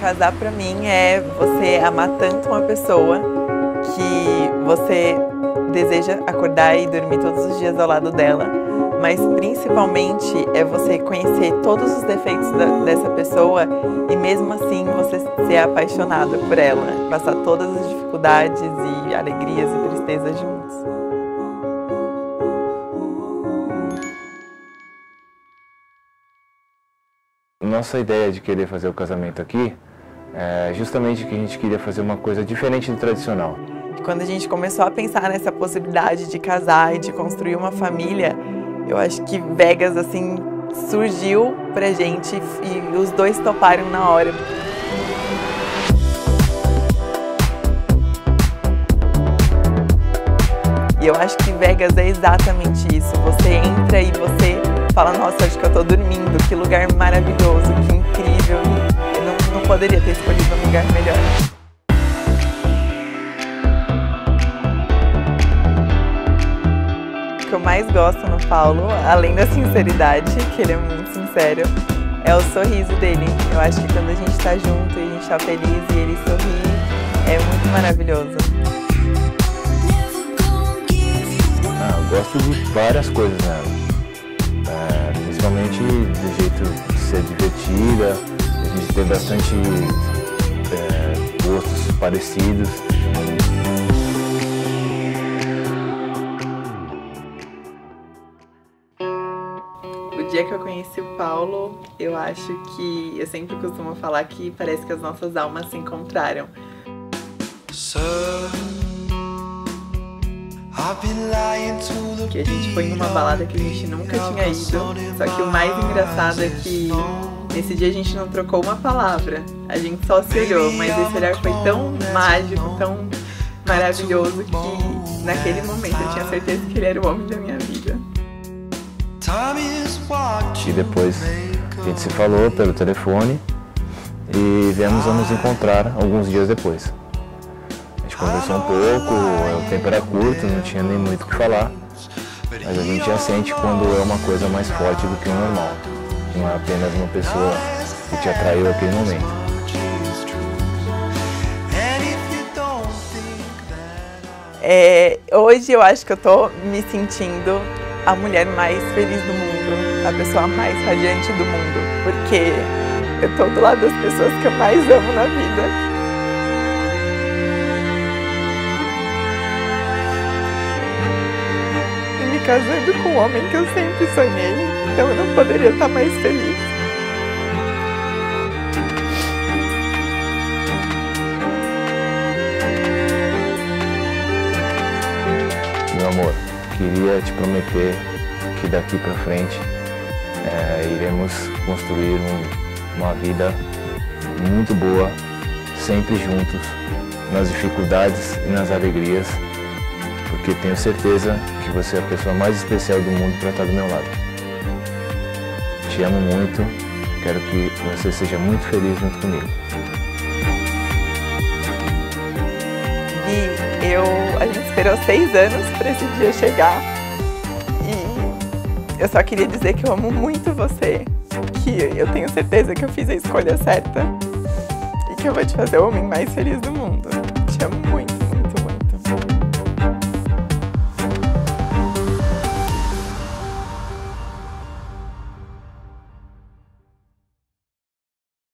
casar pra mim é você amar tanto uma pessoa que você deseja acordar e dormir todos os dias ao lado dela, mas principalmente é você conhecer todos os defeitos da, dessa pessoa e mesmo assim você ser apaixonado por ela, passar todas as dificuldades e alegrias e tristezas juntos. Nossa ideia de querer fazer o casamento aqui é justamente que a gente queria fazer uma coisa diferente do tradicional. Quando a gente começou a pensar nessa possibilidade de casar e de construir uma família, eu acho que Vegas assim surgiu pra gente e os dois toparam na hora. E eu acho que Vegas é exatamente isso. Você entra e você fala, nossa, acho que eu tô dormindo, que lugar maravilhoso, que incrível. Não, poderia ter escolhido um lugar melhor. O que eu mais gosto no Paulo, além da sinceridade, que ele é muito sincero, é o sorriso dele. Eu acho que quando a gente tá junto e a gente tá feliz e ele sorri, é muito maravilhoso. Ah, eu gosto de várias coisas nela. É, principalmente do jeito de ser divertida, a gente ter bastante é, gostos parecidos. O dia que eu conheci o Paulo, eu acho que eu sempre costumo falar que parece que as nossas almas se encontraram. Que a gente foi numa balada que a gente nunca tinha ido. Só que o mais engraçado é que nesse dia a gente não trocou uma palavra. A gente só se olhou, mas esse olhar foi tão mágico, tão maravilhoso que naquele momento eu tinha certeza que ele era o homem da minha vida. E depois a gente se falou pelo telefone e viemos a nos encontrar alguns dias depois. A gente conversou um pouco, o tempo era curto, não tinha nem muito o que falar, mas a gente já sente quando é uma coisa mais forte do que o normal. Não é apenas uma pessoa que te atraiu naquele momento. É, hoje eu acho que eu tô me sentindo a mulher mais feliz do mundo, a pessoa mais radiante do mundo, porque eu tô do lado das pessoas que eu mais amo na vida. Casando com o homem que eu sempre sonhei, então eu não poderia estar mais feliz. Meu amor, queria te prometer que daqui para frente é, iremos construir um, uma vida muito boa, sempre juntos, nas dificuldades e nas alegrias, porque tenho certeza que você é a pessoa mais especial do mundo para estar do meu lado. Te amo muito, quero que você seja muito feliz junto comigo. E eu, a gente esperou seis anos para esse dia chegar. E eu só queria dizer que eu amo muito você, que eu tenho certeza que eu fiz a escolha certa e que eu vou te fazer o homem mais feliz do mundo. Te amo muito.